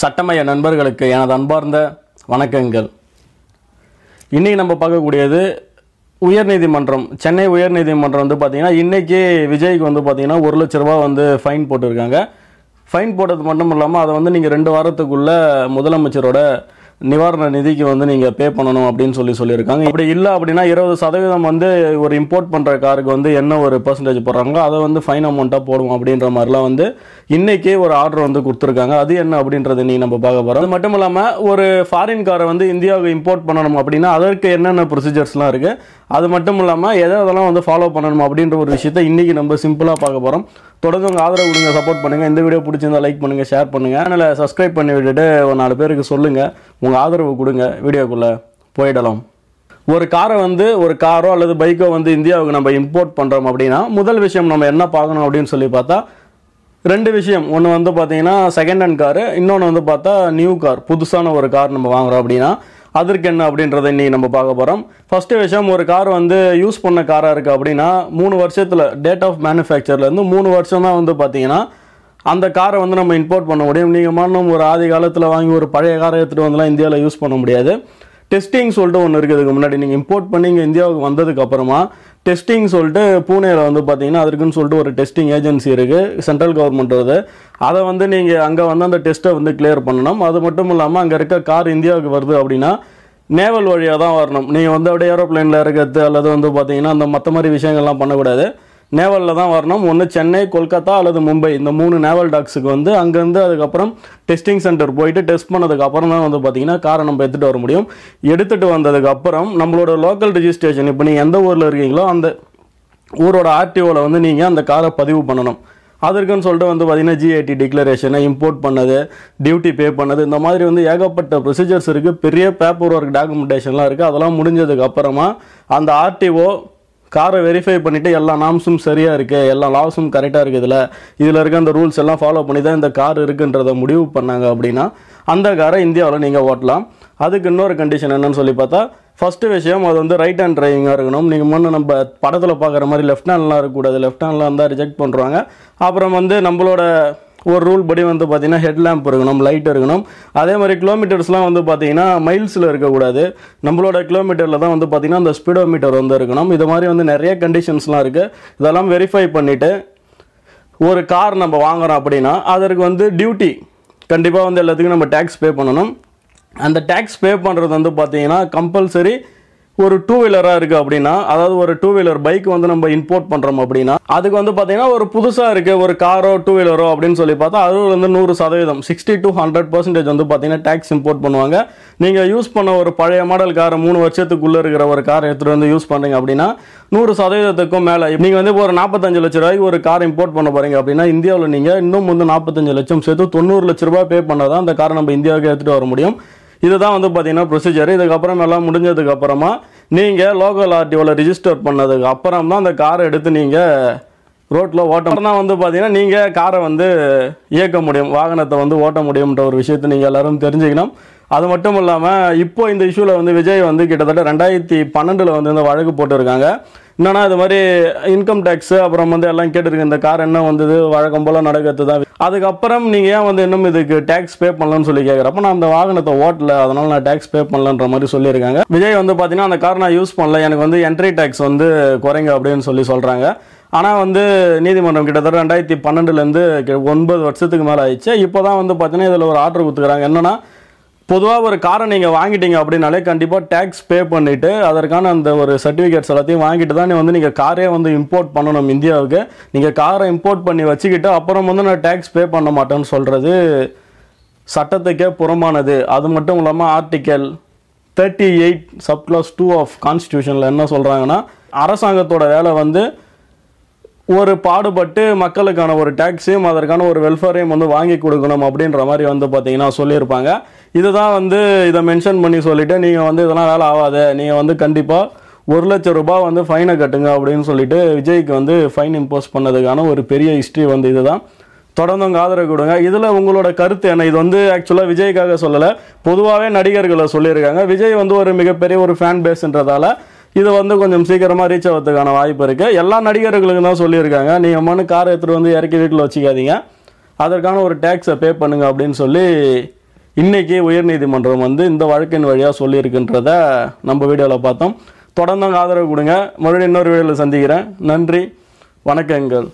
சட்டமய நண்பர்களுக்கு எனது அன்பார்ந்த வணக்கங்கள். இன்னைக்கு நம்ம பார்க்கக்கூடியது உயர்நீதிமன்றம் சென்னை உயர்நீதிமன்றம் வந்து பார்த்தீங்கன்னா இன்றைக்கி விஜய்க்கு வந்து பார்த்திங்கன்னா ஒரு லட்ச ரூபா வந்து ஃபைன் போட்டிருக்காங்க. ஃபைன் போட்டது மட்டும் இல்லாமல் அதை வந்து நீங்கள் ரெண்டு வாரத்துக்குள்ளே முதலமைச்சரோட நிவாரண நிதிக்கு வந்து நீங்கள் பே பண்ணணும் அப்படின்னு சொல்லி சொல்லியிருக்காங்க. இப்படி இல்லை அப்படின்னா இருபது சதவீதம் வந்து ஒரு இம்போர்ட் பண்ணுற காருக்கு வந்து என்ன ஒரு பர்சன்டேஜ் போடுறாங்களோ அதை வந்து ஃபைன் அமௌண்ட்டாக போடுவோம் அப்படின்ற மாதிரிலாம் வந்து இன்றைக்கே ஒரு ஆர்டர் வந்து கொடுத்துருக்காங்க. அது என்ன அப்படின்றத நீ நம்ம பார்க்க போகிறோம் அது மட்டும் இல்லாமல் ஒரு ஃபாரின் காரை வந்து இந்தியாவுக்கு இம்போர்ட் பண்ணணும் அப்படின்னா அதற்கு என்னென்ன ப்ரொசீஜர்ஸ்லாம் இருக்குது அது மட்டும் இல்லாமல் எதை அதெல்லாம் வந்து ஃபாலோ பண்ணணும் அப்படின்ற ஒரு விஷயத்தை இன்றைக்கி நம்ம சிம்பிளாக பார்க்க போகிறோம் தொடர்ந்து உங்கள் ஆதரவு கொடுங்க சப்போர்ட் பண்ணுங்கள் இந்த வீடியோ பிடிச்சிருந்தா லைக் பண்ணுங்கள் ஷேர் பண்ணுங்கள் அதனால் சப்ஸ்கிரைப் பண்ணி விட்டுட்டு ஒரு நாலு பேருக்கு சொல்லுங்கள் உங்கள் ஆதரவு கொடுங்க. வீடியோக்குள்ளே போயிடலாம். ஒரு காரை வந்து ஒரு காரோ அல்லது பைக்கோ வந்து இந்தியாவுக்கு நம்ம இம்போர்ட் பண்ணுறோம் அப்படின்னா முதல் விஷயம் நம்ம என்ன பார்க்கணும் அப்படின்னு சொல்லி பார்த்தா ரெண்டு விஷயம். ஒன்று வந்து பார்த்தீங்கன்னா செகண்ட் ஹேண்ட் காரு இன்னொன்று வந்து பார்த்தா நியூ கார் புதுசான ஒரு கார் நம்ம வாங்குறோம் அப்படின்னா அதற்கு என்ன அப்படின்றத இன்றைக்கி நம்ம பார்க்க போகிறோம் ஃபஸ்ட்டு விஷயம் ஒரு கார் வந்து யூஸ் பண்ண காராக இருக்குது அப்படின்னா மூணு வருஷத்தில் டேட் ஆஃப் மேனுஃபேக்சர்லேருந்து மூணு வருஷம் தான் வந்து பார்த்தீங்கன்னா அந்த காரை வந்து நம்ம இம்போர்ட் பண்ண முடியும். நீங்கள் மானும் ஒரு ஆதி காலத்தில் வாங்கி ஒரு பழைய காரை எடுத்துகிட்டு வந்துலாம் இந்தியாவில் யூஸ் பண்ண முடியாது. டெஸ்டிங் சொல்லிட்டு ஒன்று இருக்குது இதுக்கு முன்னாடி நீங்கள் இம்போர்ட் பண்ணி இங்கே இந்தியாவுக்கு வந்ததுக்கப்புறமா டெஸ்டிங் சொல்லிட்டு பூனேயில் வந்து பார்த்தீங்கன்னா அதுக்குன்னு சொல்லிட்டு ஒரு டெஸ்டிங் ஏஜென்சி இருக்குது சென்ட்ரல் கவர்மெண்ட்டோட அதை வந்து நீங்கள் அங்கே வந்து அந்த டெஸ்ட்டை வந்து கிளியர் பண்ணணும். அது மட்டும் இல்லாமல் அங்கே இருக்க கார் இந்தியாவுக்கு வருது அப்படின்னா நேவல் வழியாக தான் வரணும். நீங்கள் வந்து அப்படியே ஏரோப்ளைனில் இருக்கிறது அல்லது வந்து பார்த்தீங்கன்னா அந்த மற்ற மாதிரி விஷயங்கள்லாம் பண்ணக்கூடாது. நேவலில் தான் வரணும். ஒன்று சென்னை கொல்கத்தா அல்லது மும்பை. இந்த மூணு நேவல் டாக்ஸுக்கு வந்து அங்கேருந்து அதுக்கப்புறம் டெஸ்டிங் சென்டர் போயிட்டு டெஸ்ட் பண்ணதுக்கப்புறம் தான் வந்து பார்த்தீங்கன்னா காரை நம்ம எடுத்துகிட்டு வர முடியும். எடுத்துகிட்டு வந்ததுக்கப்புறம் நம்மளோட லோக்கல் ரிஜிஸ்ட்ரேஷன் இப்போ நீங்கள் எந்த ஊரில் இருக்கீங்களோ அந்த ஊரோட ஆர்டிஓவில் வந்து நீங்கள் அந்த காரை பதிவு பண்ணணும். அதற்குன்னு சொல்லிட்டு வந்து பார்த்தீங்கன்னா ஜிஐடி டிக்ளரேஷனை இம்போர்ட் பண்ணது டியூட்டி பே பண்ணது இந்த மாதிரி வந்து ஏகப்பட்ட ப்ரொசீஜர்ஸ் இருக்குது பெரிய பேப்பர் ஒர்க் டாக்குமெண்டேஷன்லாம் இருக்குது அதெல்லாம் முடிஞ்சதுக்கு அப்புறமா அந்த ஆர்டிஓ காரை வெரிஃபை பண்ணிவிட்டு எல்லா நாம்ஸும் சரியாக இருக்குது எல்லா லாஸும் கரெக்டாக இருக்குது இதில். இதில் இருக்க அந்த ரூல்ஸ் எல்லாம் ஃபாலோ பண்ணி தான் இந்த கார் இருக்குன்றதை முடிவு பண்ணாங்க அப்படின்னா அந்த காரை இந்தியாவில் நீங்கள் ஓட்டலாம். அதுக்கு இன்னொரு கண்டிஷன் என்னன்னு சொல்லி பார்த்தா ஃபஸ்ட்டு விஷயம் அது வந்து ரைட் ஹேண்ட் டிரைவிங்காக இருக்கணும். நீங்கள் முன்னே நம்ம படத்தில் பார்க்குற மாதிரி லெஃப்ட் ஹேண்ட்லாம் இருக்கக்கூடாது. லெஃப்ட் ஹேண்ட்லாம் இருந்தால் ரிஜெக்ட் பண்ணுறாங்க அப்புறம் வந்து நம்மளோட ஒரு ரூல் படி வந்து பார்த்தீங்கன்னா ஹெட் லேம்ப் இருக்கணும் லைட் இருக்கணும். அதே மாதிரி கிலோமீட்டர்ஸ்லாம் வந்து பார்த்தீங்கன்னா மைல்ஸில் இருக்கக்கூடாது. நம்மளோட கிலோமீட்டரில் தான் வந்து பார்த்தீங்கன்னா அந்த ஸ்பீடோ மீட்டர் வந்து இருக்கணும். இது மாதிரி வந்து நிறைய கண்டிஷன்ஸ்லாம் இருக்குது இதெல்லாம் வெரிஃபை பண்ணிவிட்டு ஒரு கார் நம்ம வாங்குகிறோம் அப்படின்னா அதற்கு வந்து டியூட்டி கண்டிப்பாக வந்து எல்லாத்துக்கும் நம்ம டேக்ஸ் பே பண்ணணும். அந்த டேக்ஸ் பே பண்ணுறது வந்து பார்த்தீங்கன்னா கம்பல்சரி ஒரு டூ வீலராக இருக்குது அப்படின்னா அதாவது ஒரு டூ வீலர் பைக் வந்து நம்ம இம்போர்ட் பண்ணுறோம் அப்படின்னா அதுக்கு வந்து பார்த்தீங்கன்னா ஒரு புதுசாக இருக்குது ஒரு காரோ டூ வீலரோ அப்படின்னு சொல்லி பார்த்தா அது வந்து நூறு சதவீதம் சிக்ஸ்டி டு ஹண்ட்ரட் பர்சன்டேஜ் வந்து பார்த்தீங்கன்னா டேக்ஸ் இம்போர்ட் பண்ணுவாங்க. நீங்கள் யூஸ் பண்ண ஒரு பழைய மாடல் காரை மூணு வருஷத்துக்குள்ளே இருக்கிற ஒரு கார் எடுத்துகிட்டு வந்து யூஸ் பண்ணுறீங்க அப்படின்னா நூறு சதவீதத்துக்கும் மேலே நீங்கள் வந்து இப்போ ஒரு நாற்பத்தஞ்சு லட்ச ரூபாய்க்கு ஒரு கார் இம்போர்ட் பண்ண போகிறீங்க அப்படின்னா இந்தியாவில் நீங்கள் இன்னும் வந்து நாற்பத்தஞ்சு லட்சம் சேர்த்து தொண்ணூறு லட்ச ரூபாய் பே பண்ணால் தான் அந்த காரை நம்ம இந்தியாவுக்கு எடுத்துகிட்டு வர முடியும். இதுதான் வந்து பார்த்தீங்கன்னா ப்ரொசீஜர் இதுக்கப்புறம் எல்லாம் முடிஞ்சதுக்கு அப்புறமா நீங்கள் லோக்கல் ஆர்டிஓவில் ரிஜிஸ்டர் பண்ணதுக்கு அப்புறம் தான் அந்த காரை எடுத்து நீங்கள் ரோட்டில் ஓட்டம் தான் வந்து பார்த்தீங்கன்னா நீங்கள் காரை வந்து இயக்க முடியும். வாகனத்தை வந்து ஓட்ட முடியும்ன்ற ஒரு விஷயத்தை நீங்கள் எல்லோரும் தெரிஞ்சுக்கணும். அது மட்டும் இல்லாமல் இப்போ இந்த இஷ்யூவில் வந்து விஜய் வந்து கிட்டத்தட்ட ரெண்டாயிரத்தி பன்னெண்டில் வந்து இந்த வழக்கு போட்டிருக்காங்க. என்னன்னா இது மாதிரி இன்கம் டேக்ஸு அப்புறம் வந்து எல்லாம் கேட்டிருக்கு. இந்த கார் என்ன வந்தது? வழக்கம் போல் நடக்கிறது தான். அதுக்கப்புறம் நீங்கள் ஏன் வந்து இன்னும் இதுக்கு டேக்ஸ் பே பண்ணலன்னு சொல்லி கேட்குறப்ப நான் அந்த வாகனத்தை ஓட்டல. அதனால் நான் டேக்ஸ் பே பண்ணலன்ற மாதிரி சொல்லியிருக்காங்க. விஜய் வந்து பார்த்தீங்கன்னா அந்த கார் நான் யூஸ் பண்ணல. எனக்கு வந்து என்ட்ரி டேக்ஸ் வந்து குறைங்க அப்படின்னு சொல்லி சொல்கிறாங்க ஆனால் வந்து நீதிமன்றம் கிட்டத்தட்ட ரெண்டாயிரத்தி பன்னெண்டுலேருந்து ஒன்பது வருஷத்துக்கு மேலே ஆயிடுச்சு. இப்போ தான் வந்து பார்த்தீங்கன்னா இதில் ஒரு ஆர்டர் கொடுத்துக்கிறாங்க. என்னென்னா பொதுவாக ஒரு காரை நீங்கள் வாங்கிட்டீங்க அப்படின்னாலே கண்டிப்பாக டேக்ஸ் பே பண்ணிவிட்டு அதற்கான அந்த ஒரு சர்டிஃபிகேட்ஸ் எல்லாத்தையும் வாங்கிட்டு தான் வந்து நீங்கள் காரே வந்து இம்போர்ட் பண்ணணும் இந்தியாவுக்கு. நீங்கள் காரை இம்போர்ட் பண்ணி வச்சுக்கிட்டு அப்புறம் வந்து நான் டேக்ஸ் பே பண்ண மாட்டேன்னு சொல்கிறது சட்டத்துக்கே புறமானது அது மட்டும் இல்லாமல் article thirty eight subclass two of கான்ஸ்டியூஷனில் என்ன சொல்கிறாங்கன்னா அரசாங்கத்தோட வேலை வந்து ஒரு பாடுபட்டு மக்களுக்கான ஒரு டேக்ஸையும் அதற்கான ஒரு வெல்ஃபேரையும் வந்து வாங்கி கொடுக்கணும் அப்படின்ற மாதிரி வந்து பார்த்தீங்கன்னா சொல்லியிருப்பாங்க. இதுதான் வந்து இதை மென்ஷன் பண்ணி சொல்லிவிட்டு நீங்கள் வந்து இதெல்லாம் வேலை ஆகாது நீங்கள் வந்து கண்டிப்பாக ஒரு லட்சம் ரூபாய் வந்து ஃபைனை கட்டுங்க அப்படின்னு சொல்லிட்டு விஜய்க்கு வந்து ஃபைன் இம்போஸ் பண்ணதுக்கான ஒரு பெரிய ஹிஸ்ட்ரி வந்து இதுதான். தொடர்ந்து உங்கள் ஆதரவு கொடுங்க. இதில் உங்களோட கருத்து என்ன? இது வந்து ஆக்சுவலாக விஜய்க்காக சொல்லலை பொதுவாகவே நடிகர்களை சொல்லியிருக்காங்க. விஜய் வந்து ஒரு மிகப்பெரிய ஒரு ஃபேன் பேஸ்ன்றதால இது வந்து கொஞ்சம் சீக்கிரமாக ரீச் ஆகிறதுக்கான வாய்ப்பு இருக்குது எல்லா நடிகர்களுக்கும் தான் சொல்லியிருக்காங்க. நீங்கள் மனு காரை எடுத்துகிட்டு வந்து இறக்கி வீட்டில் வச்சுக்காதீங்க. அதற்கான ஒரு டேக்ஸை பே பண்ணுங்க அப்படின்னு சொல்லி இன்றைக்கி உயர்நீதிமன்றம் வந்து இந்த வழக்கின் வழியாக சொல்லியிருக்குன்றத நம்ம வீடியோவில் பார்த்தோம். தொடர்ந்து ஆதரவு கொடுங்க. மறுபடியும் இன்னொரு வீடியோவில் சந்திக்கிறேன். நன்றி. வணக்கங்கள்.